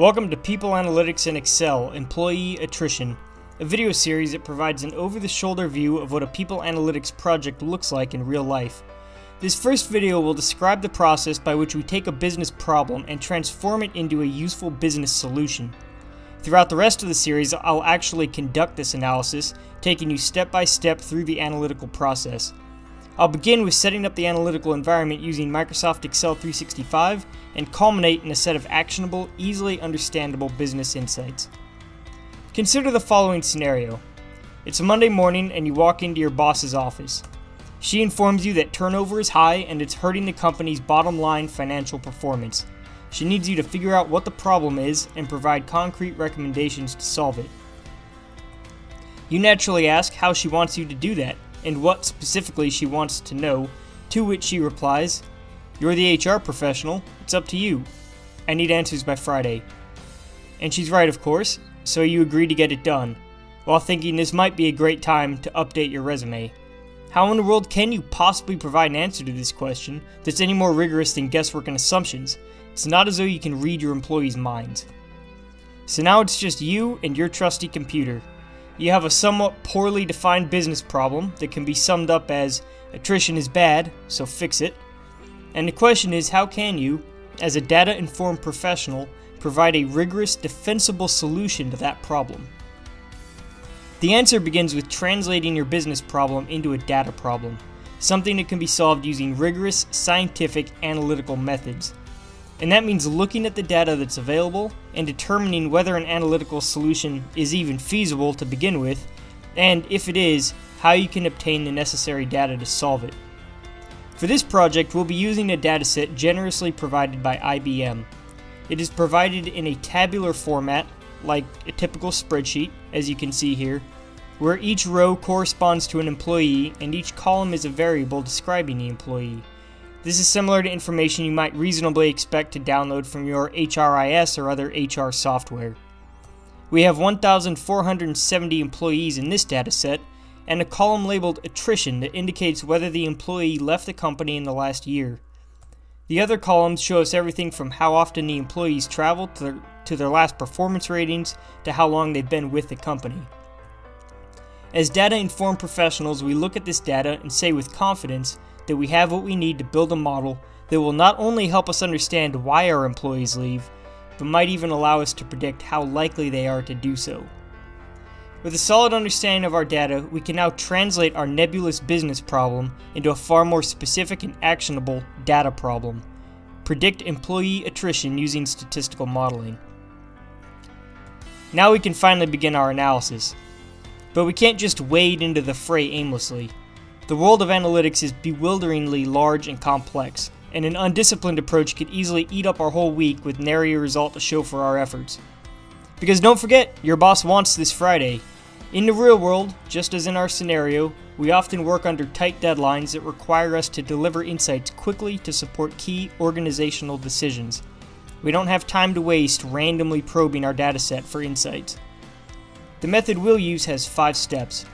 Welcome to People Analytics in Excel Employee Attrition, a video series that provides an over the shoulder view of what a people analytics project looks like in real life. This first video will describe the process by which we take a business problem and transform it into a useful business solution. Throughout the rest of the series, I'll actually conduct this analysis, taking you step by step through the analytical process. I'll begin with setting up the analytical environment using Microsoft Excel 365 and culminate in a set of actionable, easily understandable business insights. Consider the following scenario. It's a Monday morning and you walk into your boss's office. She informs you that turnover is high and it's hurting the company's bottom line financial performance. She needs you to figure out what the problem is and provide concrete recommendations to solve it. You naturally ask how she wants you to do that, and what specifically she wants to know, to which she replies, You're the HR professional, it's up to you. I need answers by Friday. And she's right, of course, so you agree to get it done, while thinking this might be a great time to update your resume. How in the world can you possibly provide an answer to this question that's any more rigorous than guesswork and assumptions? It's not as though you can read your employees' minds. So now it's just you and your trusty computer. You have a somewhat poorly defined business problem that can be summed up as attrition is bad, so fix it. And the question is how can you, as a data informed professional, provide a rigorous, defensible solution to that problem? The answer begins with translating your business problem into a data problem, something that can be solved using rigorous, scientific, analytical methods. And that means looking at the data that's available and determining whether an analytical solution is even feasible to begin with, and if it is, how you can obtain the necessary data to solve it. For this project, we'll be using a dataset generously provided by IBM. It is provided in a tabular format, like a typical spreadsheet, as you can see here, where each row corresponds to an employee and each column is a variable describing the employee. This is similar to information you might reasonably expect to download from your HRIS or other HR software. We have 1,470 employees in this dataset, and a column labeled attrition that indicates whether the employee left the company in the last year. The other columns show us everything from how often the employees traveled to their, to their last performance ratings to how long they've been with the company. As data informed professionals, we look at this data and say with confidence that we have what we need to build a model that will not only help us understand why our employees leave, but might even allow us to predict how likely they are to do so. With a solid understanding of our data, we can now translate our nebulous business problem into a far more specific and actionable data problem. Predict employee attrition using statistical modeling. Now we can finally begin our analysis. But we can't just wade into the fray aimlessly. The world of analytics is bewilderingly large and complex, and an undisciplined approach could easily eat up our whole week with nary a result to show for our efforts. Because don't forget, your boss wants this Friday. In the real world, just as in our scenario, we often work under tight deadlines that require us to deliver insights quickly to support key organizational decisions. We don't have time to waste randomly probing our dataset for insights. The method we'll use has five steps.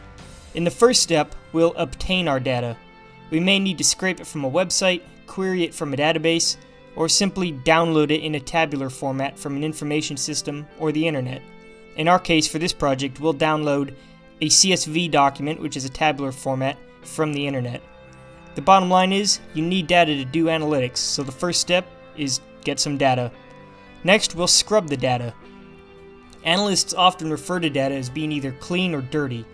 In the first step, we'll obtain our data. We may need to scrape it from a website, query it from a database, or simply download it in a tabular format from an information system or the internet. In our case, for this project, we'll download a CSV document, which is a tabular format, from the internet. The bottom line is, you need data to do analytics, so the first step is get some data. Next, we'll scrub the data. Analysts often refer to data as being either clean or dirty,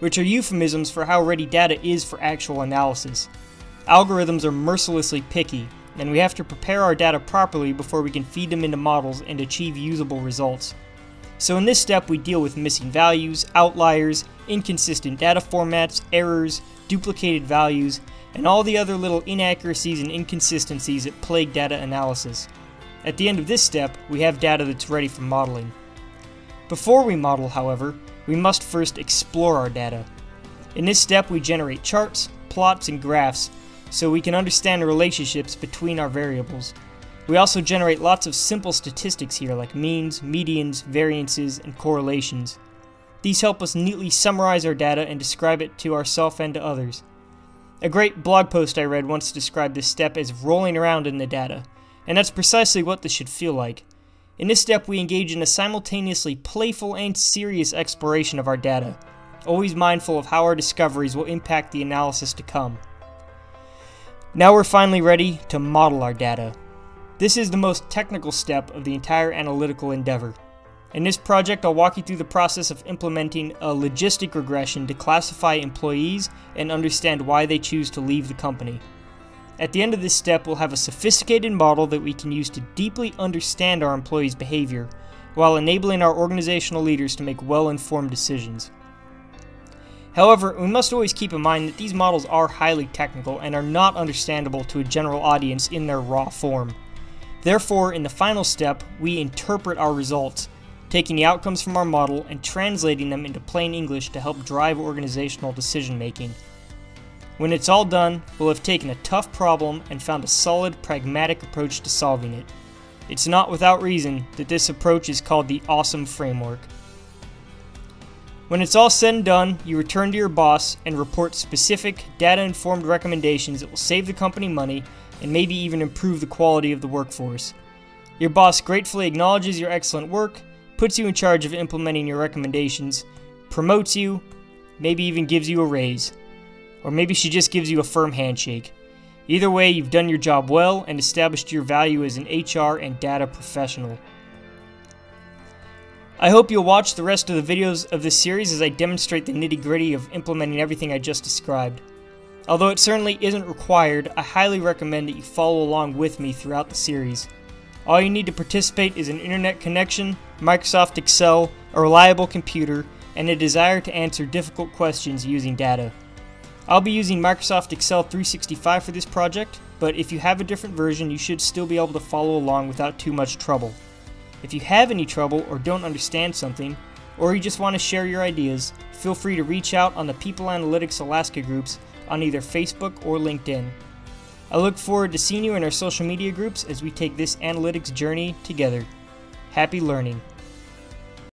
which are euphemisms for how ready data is for actual analysis. Algorithms are mercilessly picky, and we have to prepare our data properly before we can feed them into models and achieve usable results. So in this step we deal with missing values, outliers, inconsistent data formats, errors, duplicated values, and all the other little inaccuracies and inconsistencies that plague data analysis. At the end of this step, we have data that's ready for modeling. Before we model, however, we must first explore our data. In this step, we generate charts, plots, and graphs so we can understand the relationships between our variables. We also generate lots of simple statistics here like means, medians, variances, and correlations. These help us neatly summarize our data and describe it to ourselves and to others. A great blog post I read once described this step as rolling around in the data, and that's precisely what this should feel like. In this step, we engage in a simultaneously playful and serious exploration of our data, always mindful of how our discoveries will impact the analysis to come. Now we're finally ready to model our data. This is the most technical step of the entire analytical endeavor. In this project, I'll walk you through the process of implementing a logistic regression to classify employees and understand why they choose to leave the company. At the end of this step, we'll have a sophisticated model that we can use to deeply understand our employees' behavior, while enabling our organizational leaders to make well-informed decisions. However, we must always keep in mind that these models are highly technical and are not understandable to a general audience in their raw form. Therefore, in the final step, we interpret our results, taking the outcomes from our model and translating them into plain English to help drive organizational decision making. When it's all done, we'll have taken a tough problem and found a solid, pragmatic approach to solving it. It's not without reason that this approach is called the OSEMN Framework. When it's all said and done, you return to your boss and report specific, data informed recommendations that will save the company money and maybe even improve the quality of the workforce. Your boss gratefully acknowledges your excellent work, puts you in charge of implementing your recommendations, promotes you, maybe even gives you a raise. Or maybe she just gives you a firm handshake. Either way, you've done your job well and established your value as an HR and data professional. I hope you'll watch the rest of the videos of this series as I demonstrate the nitty gritty of implementing everything I just described. Although it certainly isn't required, I highly recommend that you follow along with me throughout the series. All you need to participate is an internet connection, Microsoft Excel, a reliable computer, and a desire to answer difficult questions using data. I'll be using Microsoft Excel 365 for this project, but if you have a different version, you should still be able to follow along without too much trouble. If you have any trouble or don't understand something, or you just want to share your ideas, feel free to reach out on the People Analytics Alaska groups on either Facebook or LinkedIn. I look forward to seeing you in our social media groups as we take this analytics journey together. Happy learning!